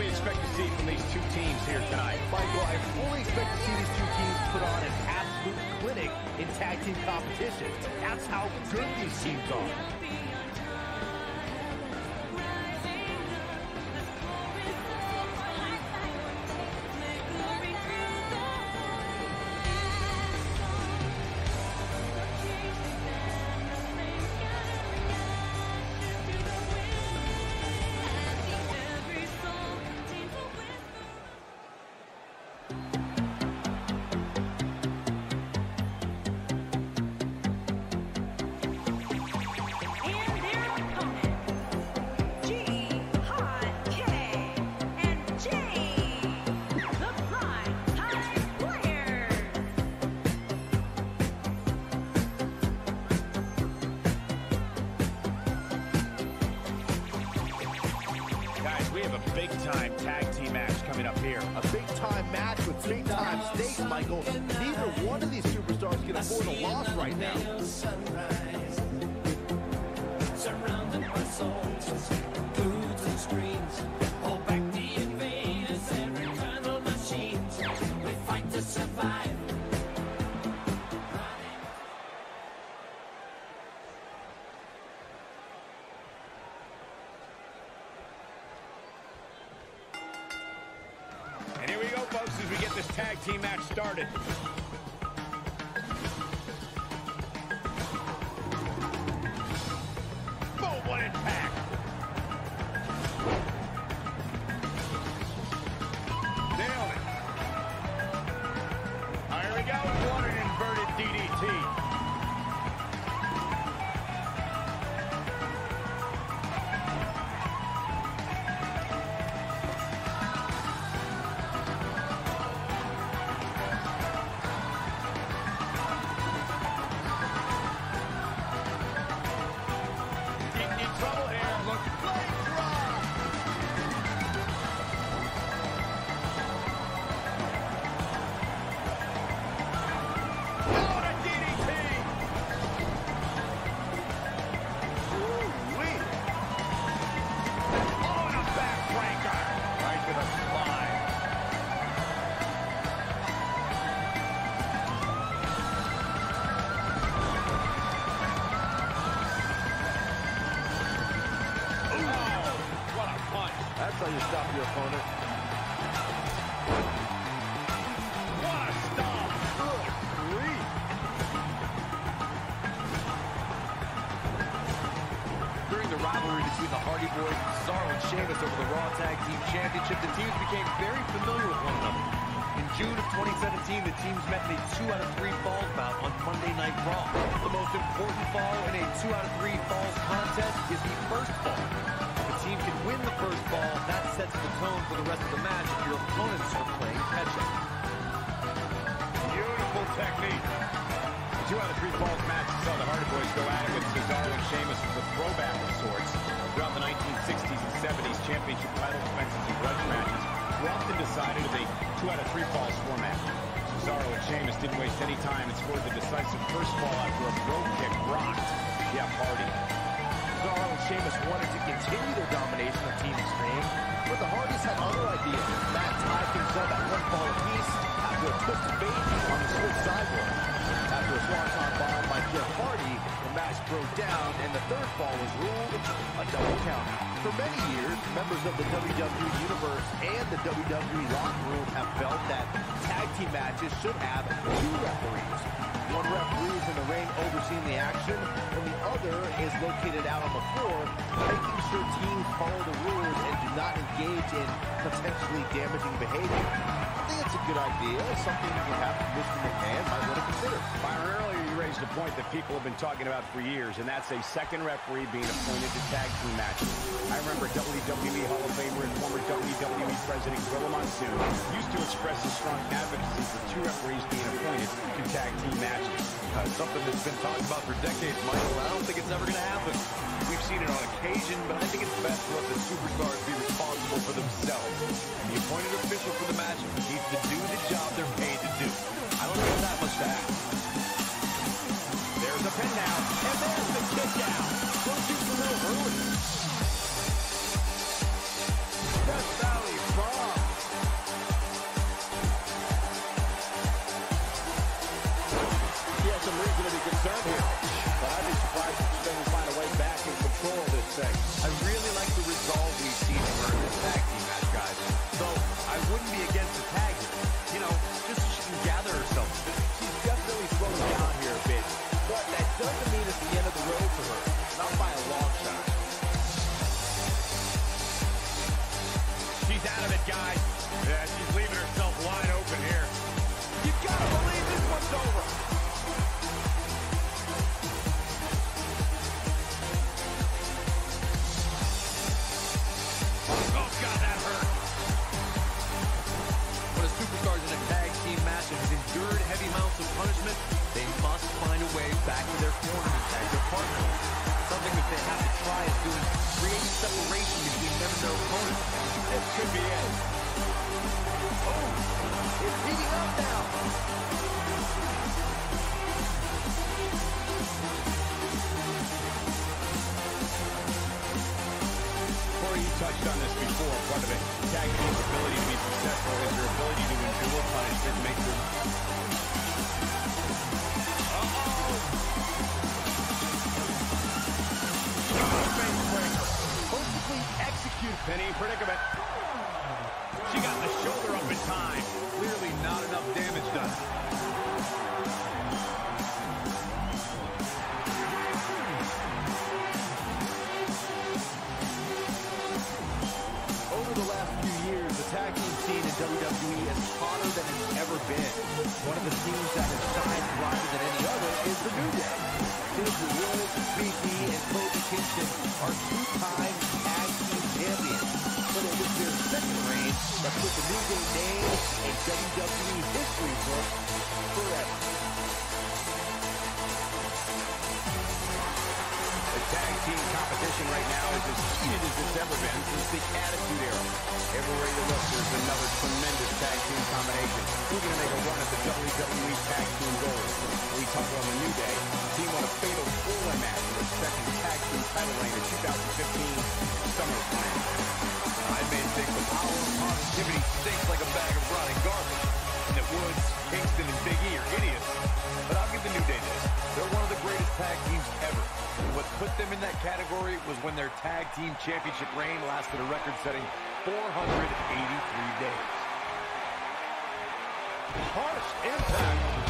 we expect to see from these two teams here tonight? Michael, I fully expect to see these two teams put on an absolute clinic in tag team competition. That's how good these teams are. Big-time stakes, Michael. Neither one of these superstars can afford a loss right now. Tag team match started. Stop your opponent. During the rivalry between the Hardy Boys and Cesaro and Sheamus over the Raw Tag Team Championship, the teams became very familiar with one another. In June of 2017, the teams met in a two out of three falls bout on Monday Night Raw. The most important fall in a two out of three falls contest is the first fall. Team can win the first fall, that sets the tone for the rest of the match if your opponents are playing catch-up. Beautiful technique. The two out of three falls match saw the Hardy Boys go at it with Cesaro and Sheamus as a throwback of sorts. Throughout the 1960s and 70s, championship title defenses and grudge matches were often decided as a two out of three falls format. Cesaro and Sheamus didn't waste any time and scored the decisive first fall after a bro kick rocked Jeff Hardy. Sheamus wanted to continue their domination of Team Extreme, but the Hardys had other ideas. Matt tied things up at one fall apiece after a Twist of Fate on the Swiss Cyborg. After a swanton bomb by Jeff Hardy, the match broke down, and the third fall was ruled a double count. For many years, members of the WWE Universe and the WWE locker room have felt that tag team matches should have two referees. One referee is in the ring overseeing the action, and the other is located out on the floor, making sure teams follow the rules and do not engage in potentially damaging behavior. I think it's a good idea, something perhaps Mr. McMahon might want to consider. Byron, earlier a point that people have been talking about for years, and that's a second referee being appointed to tag team matches. I remember WWE Hall of Famer and former WWE President Gorilla Monsoon used to express his strong advocacy for two referees being appointed to tag team matches. Uh, something that's been talked about for decades, Michael. I don't think it's ever going to happen. We've seen it on occasion, but I think it's best to let the superstars be responsible for themselves. And the appointed official for the match needs to do the job they're paid to do. I don't think that much to ask pin now, and there's the kick out. Don't you for no ruin. Death Valley Bomb. He has some reason to be concerned here, but I'd be surprised if he's gonna find a way back and control this thing. I really like the resolve we see your opponent. This could be it. Oh, it's heating up now. Corey, you touched on this before. Part of a tag team's ability to be successful is your ability to endure punishment, make your penny predicament. She got the shoulder up in time. Clearly not enough damage done. right now is as heated as it's ever been since the Attitude Era. Everywhere you look, there's another tremendous tag team combination. Who's going to make a run at the WWE Tag Team Gold? We talk on the New Day. Team on a fatal four-way match in the second tag team title reign at 2015 SummerSlam. I made think the power of positivity stinks like a bag of rotting garbage. Woods, Kingston, and Big E are idiots. But I'll give the New Day this. They're one of the greatest tag teams ever. What put them in that category was when their tag team championship reign lasted a record-setting 483 days. Harsh impact.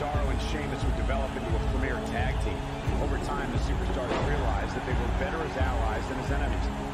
Cesaro and Sheamus would develop into a premier tag team. Over time, the superstars realized that they were better as allies than as enemies.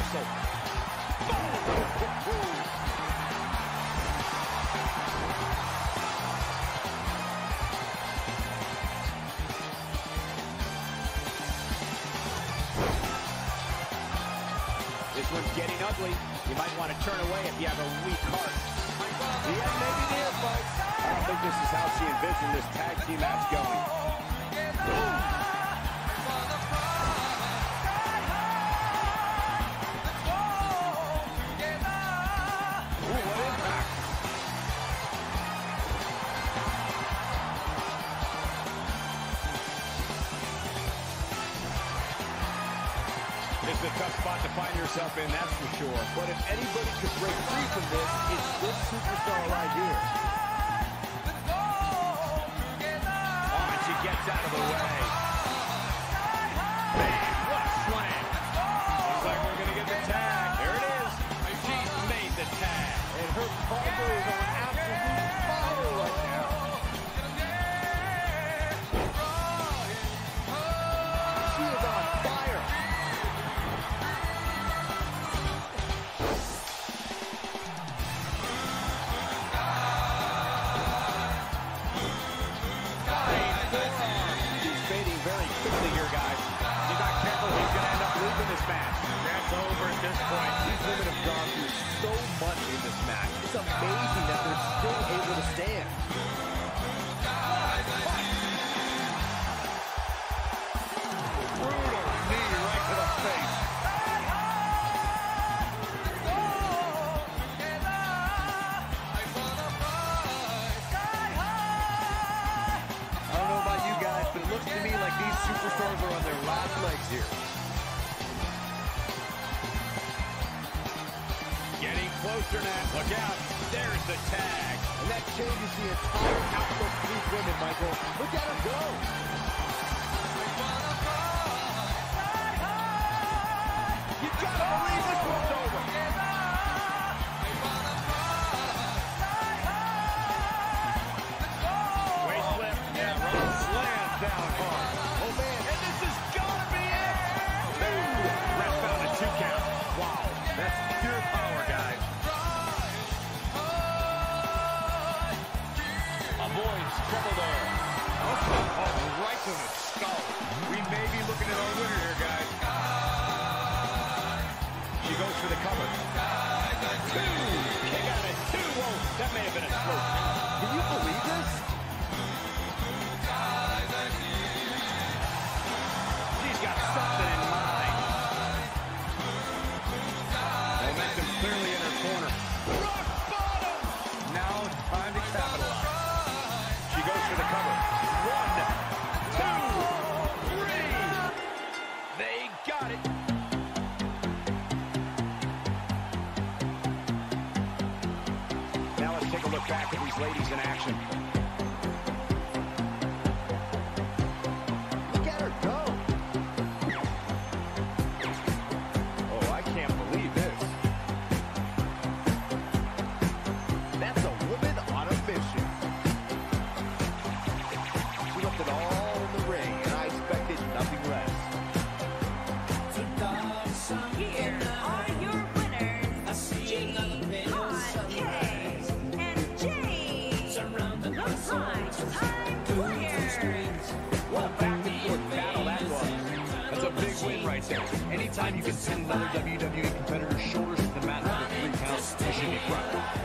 reversal. This one's getting ugly. You might want to turn away if you have a weak heart. The end may be near, folks. I don't think this is how she envisioned this tag team match going. Find yourself in, that's for sure. But if anybody could break free from this, it's this superstar right here. Oh, she gets out of the way. Man, what a slam. Looks like we're going to get the tag. There it is. She's made the tag. And her partner is on I don't know about you guys, but it looks to me like these superstars are on their last legs here. Getting closer now. Look out. There's the tag. That changes the entire outlook for these women, Michael. Look at them go. You gotta believe this one's over. Anytime you can send another WWE competitor's shoulders to the mat for three count, you should be proud.